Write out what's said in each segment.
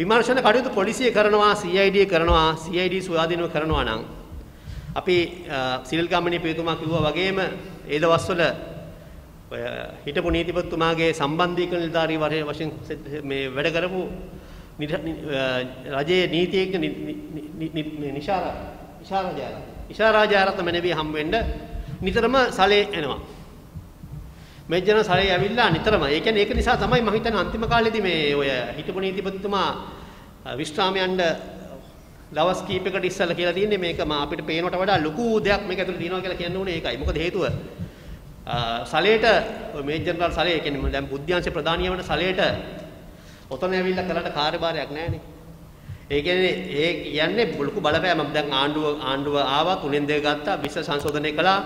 විමර්ශන කටයුතු පොලිසිය කරනවා CID කරනවා CID සුවාදීනව කරනවා නම් අපි සිරිල් ගම්මණී පියතුමා කිව්වා වගේම ඒ දවස්වල ඔය හිටපු නීතිපතිතුමාගේ සම්බන්ධීකරණ නිලධාරී වශයෙන් මේ වැඩ කරපු රජයේ නීතියක නිශාරා ඉෂාරාජාර ඉෂාරාජාරත් මෙනෙවි හම් වෙන්න නිතරම සලේ එනවා. මෙජන සලේ ඇවිල්ලා නිතරම ඒ කියන්නේ ඒක නිසා තමයි මම හිතන්නේ අන්තිම කාලෙදී මේ ඔය හිටපු නීතිපතිතුමා විශ්‍රාමයන්ට දවස් කීපයකට ඉස්සෙල්ලා කියලා තියෙන්නේ මේක මා අපිට පේනවට වඩා ලොකු දෙයක් මේක ඇතුළේ තියෙනවා කියලා කියන්න ඕනේ ඒකයි. මොකද හේතුව සලේට මේජර් ජනරල් සලේ කියන්නේ දැන් බුද්ධ්‍යංශ ප්‍රධානිය වෙන සලේට ඔතන ඇවිල්ලා කරන්න කාර්යභාරයක් නැහැනේ. ඒ කියන්නේ ඒ කියන්නේ ලොකු බලපෑමක් දැන් ආණ්ඩුව ආණ්ඩුව ආවා තුනෙන් දෙක ගත්තා විශ්ව සංශෝධනය කළා.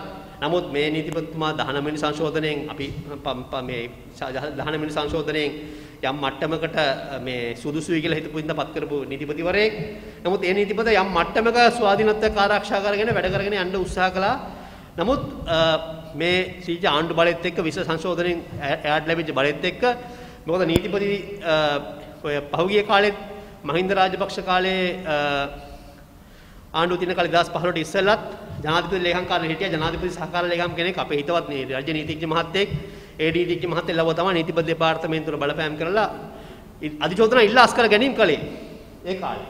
නමුත් මේ නීතිපතිතුමා 19 වෙනි සංශෝධනයෙන් අපි මේ 19 වෙනි සංශෝධනයෙන් යම් මට්ටමකට මේ සුදුසුයි කියලා හිතපු ඉඳ පත් කරපු නීතිපතිවරයෙක්. නමුත් ඒ නීතිපති යම් මට්ටමක ස්වාධීනත්වයක් ආරක්ෂා කරගෙන වැඩ කරගෙන යන්න උත්සාහ කළා. නමුත් මේ සීජ ආණ්ඩු බලෙත් එක්ක විශ්ව සංශෝධනයෙන් එයාට ලැබිච්ච බලෙත් එක්ක මොකද නීතිපති ඔය පහුගිය කාලෙත් මහින්ද රාජපක්ෂ කාලේ ආණ්ඩුව තියෙන කාලේ 2015ට ඉස්සෙල්ලත් ජනාධිපති ලේකම්කාරයෙක් හිටියා. ජනාධිපති සහකාර ලේකම් කෙනෙක් අපේ හිතවත් නේ රාජ්‍ය නීතිඥ මහත්තයෙක් ඒ නීතිඥ මහත්තයා ලව්ව තමයි නීතිපති දෙපාර්තමේන්තුවට බලපෑම් කරලා අධිචෝදන ඉල්ලාස් කර ගැනීම කළේ ඒ කාලේ.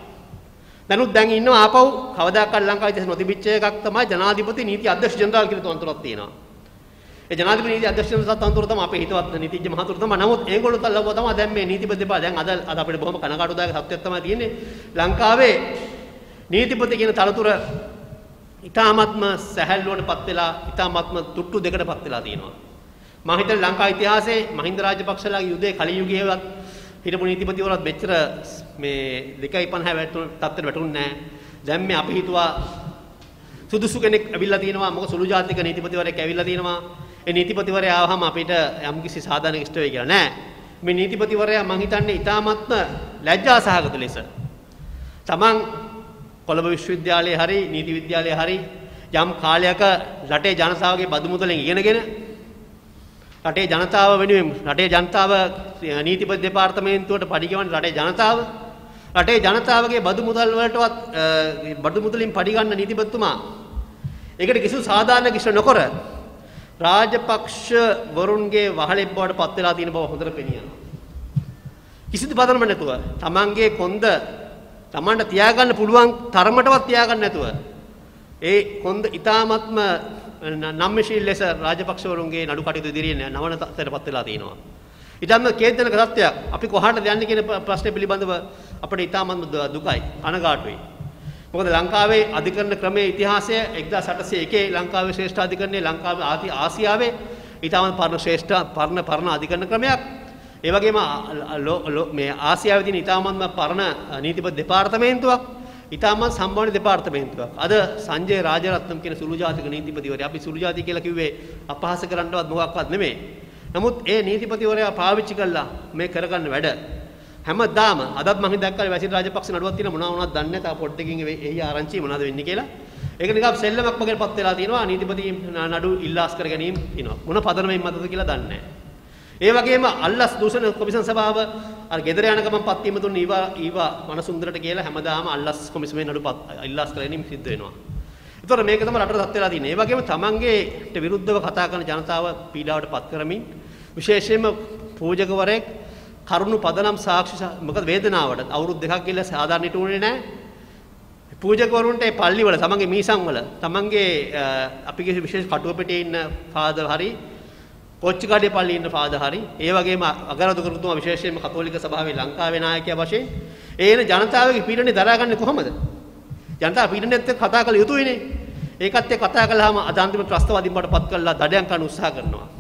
දැනුත් දැන් ඉන්නවා ආපහු කවදාකවත් ලංකාවේ ඉතිහාස නොතිබිච්ච එකක් තමයි ජනාධිපති නීති අධ්‍යක්ෂ ජෙනරාල් කියලා තොන්තරක් තියෙනවා. ඒ ජනාධිපති නීති අධ්‍යක්ෂ ජෙනරාල් තොන්තර තමයි අපේ හිතවත් නීතිඥ මහතුරු තමයි. නමුත් ඒගොල්ලෝ තල්ලව තමයි දැන් මේ නීතිපති දෙපා දැන් අද අද අපිට බොහොම කනකාටුදායක තත්ත්වයක් තමයි තියෙන්නේ. ලංකාවේ නීතිපති කියන තනතුර ඉතාමත්ම සැහැල්ලුවට පත් වෙලා ඉතාමත්ම තුට්ටු දෙකට පත් වෙලා තියෙනවා. මම හිතන ලංකා ඉතිහාසයේ මහින්ද රාජපක්ෂලාගේ යුදයේ කලින් යුගයේවත් හිටපු නීතිපතිවරුත් මෙච්චර මේ 2.50 වැටුණු තත්ත්වෙට වැටුන්නේ නැහැ. දැන් මේ අපි හිතුවා සුදුසු කෙනෙක් ඇවිල්ලා තියෙනවා. මොකද සුළු ජාතික නීතිපතිවරයෙක් ඇවිල්ලා තියෙනවා. ඒ නීතිපතිවරයා ආවහම අපිට යම්කිසි සාධාරණ ඉෂ්ට වෙයි කියලා නෑ. මේ නීතිපතිවරයා මම හිතන්නේ ඉතාමත්ම ලැජ්ජාසහගත ලෙස තමන් කොළඹ විශ්වවිද්‍යාලයේ හරි නීති විද්‍යාලයේ හරි යම් කාලයක රටේ ජනතාවගේ බදු මුදලෙන් ඉගෙනගෙන රටේ ජනතාව වෙනුවෙන් රටේ ජනතාව නීතිපති දෙපාර්තමේන්තුවට පඩි ගෙවන රටේ ජනතාව. රටේ ජනතාවගේ බදු මුදල් වලටවත් බදු මුදලින් පඩි ගන්න නීතිපතිතුමා. ඒකට කිසිදු සාධාරණ කිසිම නොකර රාජපක්ෂ වරුන්ගේ වහලෙක් බවට පත් වෙලා තියෙන බව හොඳට පෙනියනවා. කිසිදු පදනම නැතුව තමන්ගේ කොන්ද තමන්ට තියාගන්න පුළුවන් තරමටවත් තියාගන්න නැතුව ඒ කොන්ද ඊ타මත්ම නම්මශීල් ලෙස රාජපක්ෂවරුන්ගේ නඩු කටයුතු ඉදිරියෙන් නවන තත්ත්වයටපත් වෙලා තියෙනවා. ඊටම කේන්දරක තත්ත්වයක් අපි කොහාටද යන්නේ කියන ප්‍රශ්නේ පිළිබඳව අපිට ඊටමත් දුකයි අනගාටුයි. මොකද ලංකාවේ අධිකරණ ක්‍රමයේ ඉතිහාසය 1801 ලංකාවේ ශ්‍රේෂ්ඨ අධිකරණයේ ලංකාවේ ආති ආසියාවේ ඊටමත් පරණ ශ්‍රේෂ්ඨ පරණ පරණ අධිකරණ ක්‍රමයක්. ඒ වගේම මේ ආසියාවේ තියෙන ඊටමත්ම පරණ නීතිපති දෙපාර්තමේන්තුවක්. ඉතාමත් සම්බන්ධ දෙපාර්තමේන්තුවක්. අද සංජය රාජරත්නම් කියන සුළු ජාතික නීතිපතිවරයා අපි සුළු ජාති කියලා කිව්වේ අපහාස කරන්නවත් මොකක්වත් නෙමෙයි. නමුත් ඒ නීතිපතිවරයා පාවිච්චි කළා මේ කරගන්න වැඩ. හැමදාම අදත් මම දැක්කා වැසින් රාජපක්ෂ නඩුවක් තියෙන මොනවා වුණත් දන්නේ නැහැ. තා පොඩ්ඩකින් එහි ආරංචි මොනවද වෙන්නේ කියලා. ඒක නිකන් සෙල්ලමක් වගේ පත් වෙලා තියෙනවා. නීතිපති නඩු ඉල්ලාස් කර ගැනීම තියෙනවා. මොන පදනමෙන් මතද කියලා දන්නේ නැහැ. ඒ වගේම අල්ලස් දූෂණ කොමිසම් සභාව අර ගෙදර යන ගමන් පත් වීම තුන ඊවා ඊවා මනසුන්දරට කියලා හැමදාම අල්ලස් කොමිසමේ නඩු පත් ඉල්ලාස් කරගෙන සිද්ධ වෙනවා. ඒතර මේක තමයි රටට තත් වෙලා තියෙන්නේ. ඒ වගේම තමන්ගේට විරුද්ධව කතා කරන ජනතාව පීඩාවට පත් කරමින් විශේෂයෙන්ම පූජකවරයෙක් කරුණු පදනම් සාක්ෂි මොකද වේදනාවට අවුරුදු දෙකක් ගිහලා සාධාරණ හිටුනේ නැහැ. පූජකවරුන්ට ඒ පල්ලිවල තමන්ගේ මීසම් වල තමන්ගේ අපි විශේෂ කටුව පිටේ ඉන්න ෆාදර් හරි කොච්චිකාඩේ පල්ලියේ ඉන්න ෆාදර් හරි ඒ වගේම අගරදුකරුතුමා විශේෂයෙන්ම කතෝලික සභාවේ ලංකාවේ නායකයා වශයෙන් ඒන ජනතාවගේ පීඩනේ දරාගන්නේ කොහොමද? ජනතාව පීඩනයත් එක්ක කතා කළ යුතුයිනේ. ඒකත් එක්ක කතා කළාම අද අන්තිම ත්‍රස්තවාදීන් බවට පත් කළා දඩයන් කරන්න උත්සාහ කරනවා.